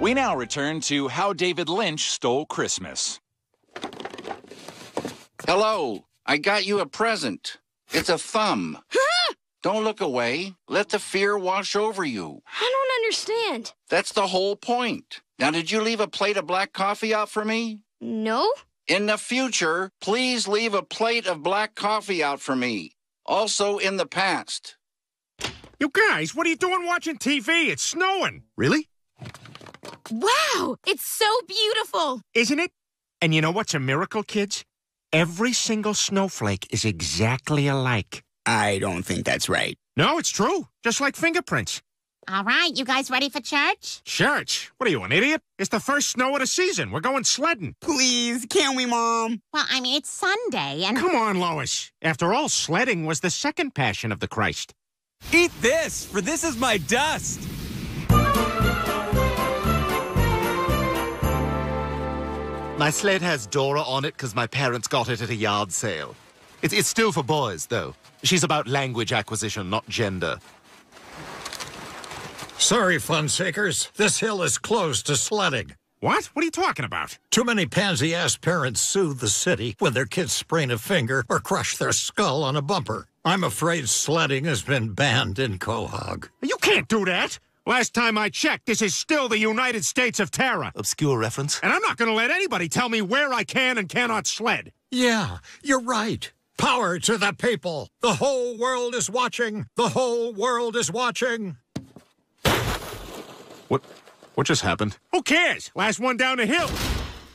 We now return to How David Lynch Stole Christmas. Hello, I got you a present. It's a thumb. Don't look away. Let the fear wash over you. I don't understand. That's the whole point. Now, did you leave a plate of black coffee out for me? No? In the future, please leave a plate of black coffee out for me. Also in the past. You guys, what are you doing watching TV? It's snowing. Really? Wow, it's so beautiful. Isn't it? And you know what's a miracle, kids? Every single snowflake is exactly alike. I don't think that's right. No, it's true. Just like fingerprints. All right, you guys ready for church? Church? What are you, an idiot? It's the first snow of the season. We're going sledding. Please, can we, Mom? Well, I mean, it's Sunday, and Come on, Lois. After all, sledding was the second passion of the Christ. Eat this, for this is my dust. My sled has Dora on it because my parents got it at a yard sale. It's, it's still for boys, though. She's about language acquisition, not gender. Sorry, fun seekers. This hill is closed to sledding. What? What are you talking about? Too many pansy ass parents sue the city when their kids sprain a finger or crush their skull on a bumper. I'm afraid sledding has been banned in Quahog. You can't do that. Last time I checked, this is still the United States of Tara. Obscure reference? And I'm not going to let anybody tell me where I can and cannot sled. Yeah, you're right. Power to the people. The whole world is watching. The whole world is watching. What, what just happened? Who cares? Last one down the hill.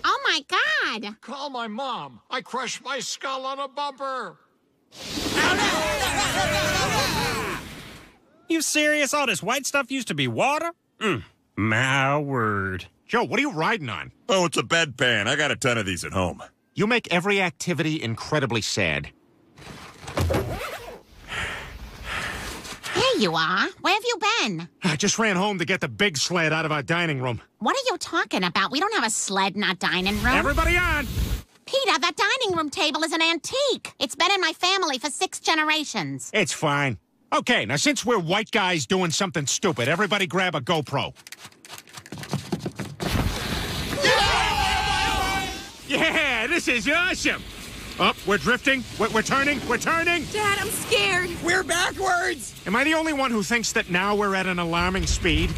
oh my God! Call my mom. I crushed my skull on a bumper. You serious? All this white stuff used to be water? Mm, my word. Joe, what are you riding on? Oh, it's a bedpan. I got a ton of these at home. You make every activity incredibly sad. Here you are. Where have you been? I just ran home to get the big sled out of our dining room. What are you talking about? We don't have a sled in our dining room. Everybody on! Peter, that dining room table is an antique. It's been in my family for six generations. It's fine. Okay, now since we're white guys doing something stupid, everybody grab a GoPro. Yeah, yeah this is awesome. Up, we're drifting. We're, we're turning. We're turning. Dad, I'm scared. We're backwards! Am I the only one who thinks that now we're at an alarming speed?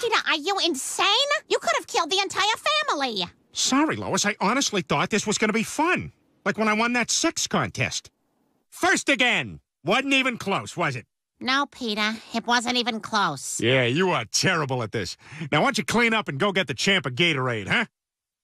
Peter, are you insane? You could have killed the entire family. Sorry, Lois. I honestly thought this was going to be fun. Like when I won that sex contest. First again. Wasn't even close, was it? No, Peter, it wasn't even close. Yeah, you are terrible at this. Now, why don't you clean up and go get the champ a Gatorade, huh?